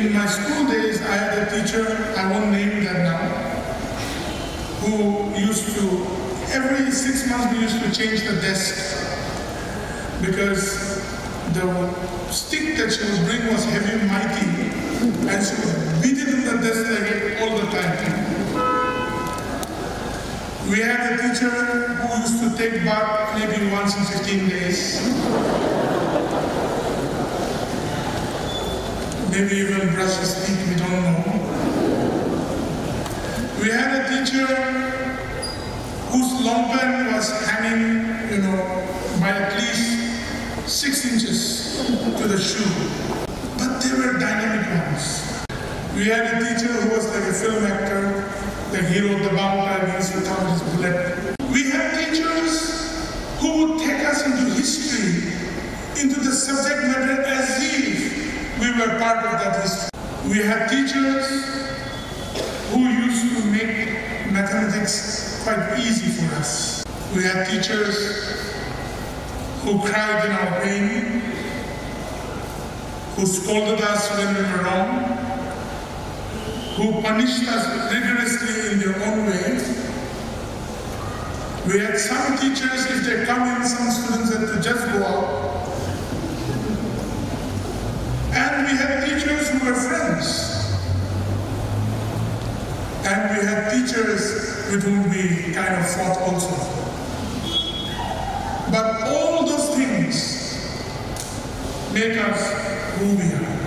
In my school days, I had a teacher, I won't name that now, who used to, every six months we used to change the desk because the stick that she would bring was heavy and mighty and she would beat it in the desk all the time. We had a teacher who used to take bath maybe once in 15 days. Maybe even brush his teeth, we don't know. We had a teacher whose lompan was hanging, you know, by at least six inches to the shoe. But they were dynamic ones. We had a teacher who was like a film actor, the hero of the means without his bullet. We had teachers who would take us into history, into the subject matter we were part of that history. We had teachers who used to make mathematics quite easy for us. We had teachers who cried in our pain, who scolded us when we were wrong, who punished us rigorously in their own way. We had some teachers, if they come in, some students had to just go out. And we had teachers who were friends. And we had teachers with whom we kind of fought also. But all those things make us who we are.